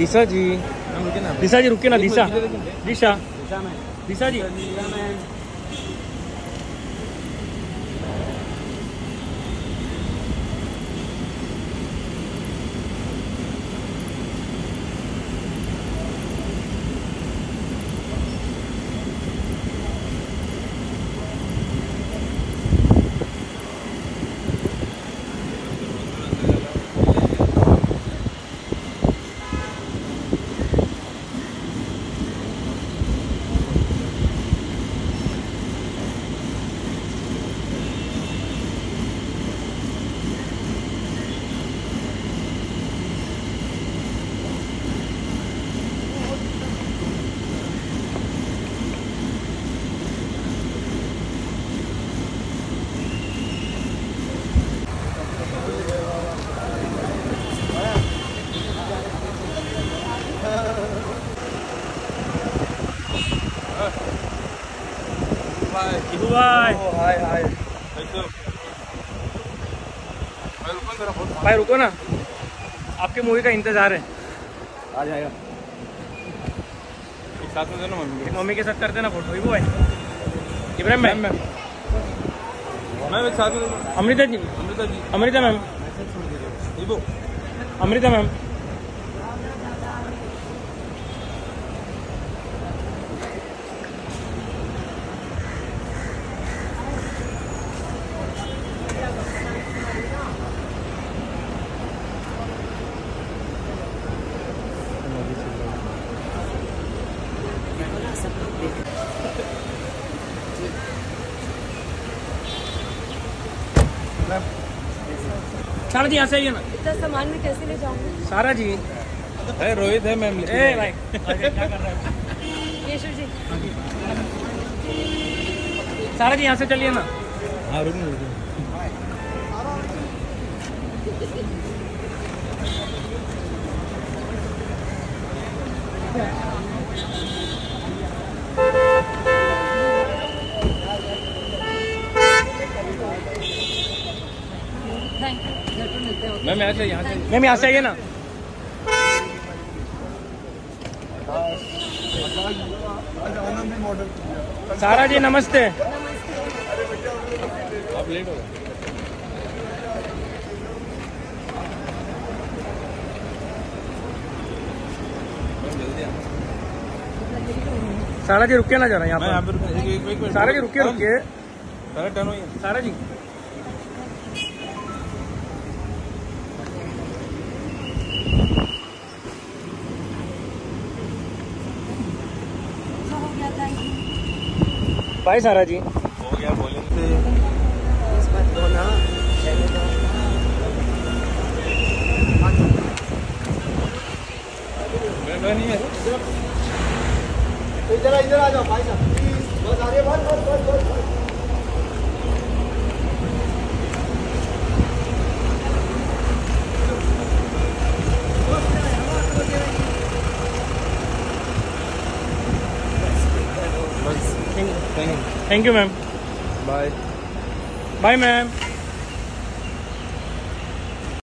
दिशा जी। दिशा जी रुके ना दिशा। दिशा दिशा। दिशा जी। हाय भाई हाय हाय भाई रुको जरा बहुत भाई रुको ना। आपके मूवी का इंतज़ार है। आ जाएगा एक साथ में मम्मी मम्मी के साथ करते ना फ़ोटो शिबू भाई इब्राहिम मैम। मैम मैम एक साथ में Amrita ji Amrita ji Amrita ma'am Amrita ma'am. Sara ji यहाँ से आइए ना। इतना सामान में कैसे ले जाऊँगी? सारा जी। है रोहित है मैम ए भाई। क्या कर रहे हैं? केशव जी। सारा जी यहाँ से चलिए ना। हाँ रुक रुक मैम यहाँ से यहाँ से। मैम यहाँ से आइए ना? सारा जी नमस्ते। आप लेट हो। सारा जी रुकिए ना जरा यहाँ पर। रुक- सारा जी रुकिए रुकिए। सारा टर्न हो। सारा जी। बाय सारा जी? हो गया बोले से। इस बात को ना मैं मैं नहीं है। इधर इधर आ जाओ भाई साहब। thank you thank you ma'am bye bye ma'am